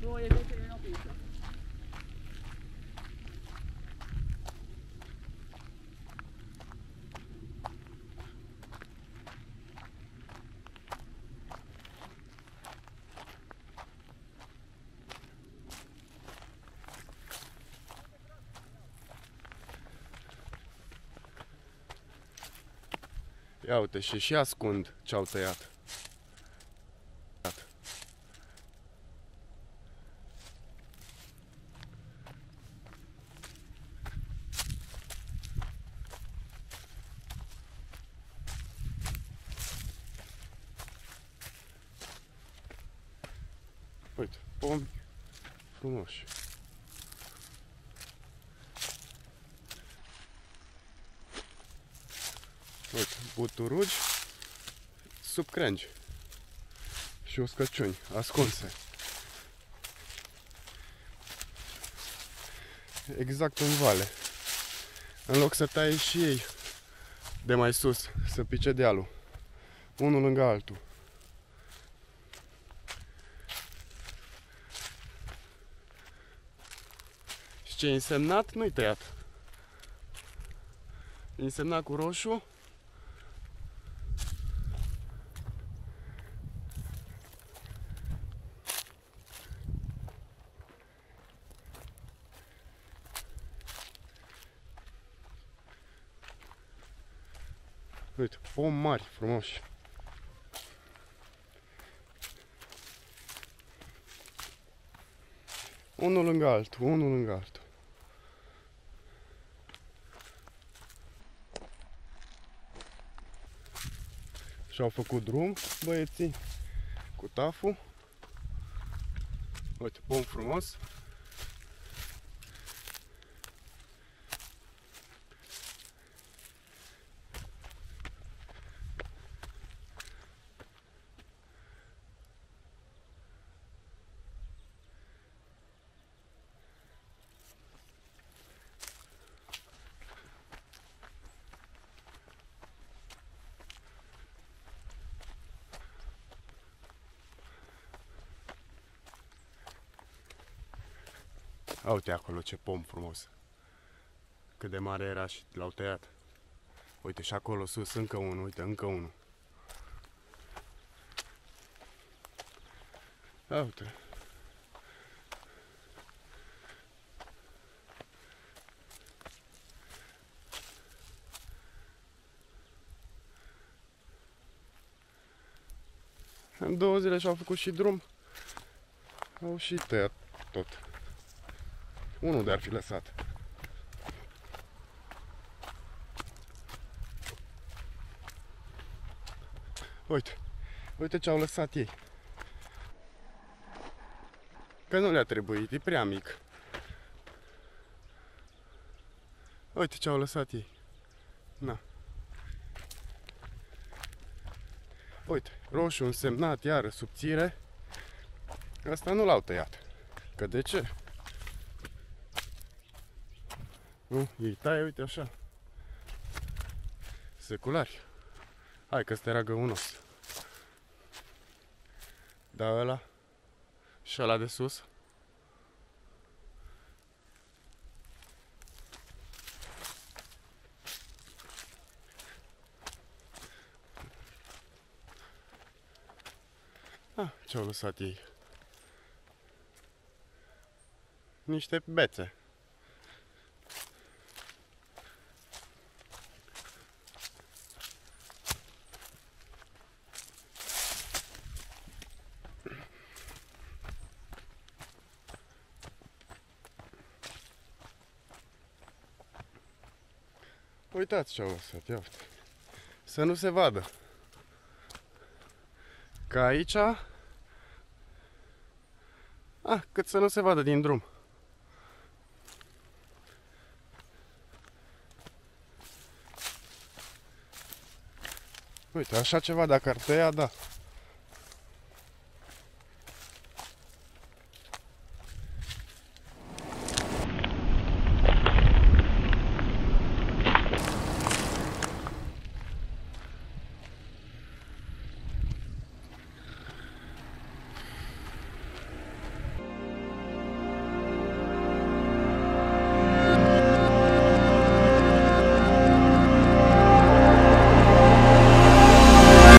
Nu, e de ce nu pică. Ia uite și și ascund ce au tăiat. Uite, pomi frumoși. Uite, buturugi sub crengi și uscăciuni ascunse. Exact în vale. În loc să taie și ei de mai sus, să pice dealul. Unul lângă altul. Ce e însemnat, nu-i tăiat. E însemnat cu roșu Uite, pom mari, frumoși. Unul lângă altul, unul lângă altul. Și-au făcut drum băieții cu taful. Uite, pom frumos. A, uite acolo ce pom frumos. Cât de mare era și l-au tăiat. Uite și acolo sus încă unul, uite încă unul. A, uite. În două zile și-au făcut și drum. Au și tăiat tot. Unul de-ar fi lăsat. Uite, uite ce au lăsat ei. Că nu le-a trebuit, e prea mic. Uite ce au lăsat ei. Na. Uite, roșu însemnat, iară, subțire. Asta nu l-au tăiat. Că de ce? Nu? Ei taie, uite așa. Seculari. Hai că ăsta era găunos. Da, ăla. Și ăla de sus. Ah, ce-au lăsat ei? Niște bețe. Uitați ce au lăsat, ia uite. Să nu se vadă. Ca aici... Ah, cât să nu se vadă din drum. Uite, așa ceva dacă ar tăia, da.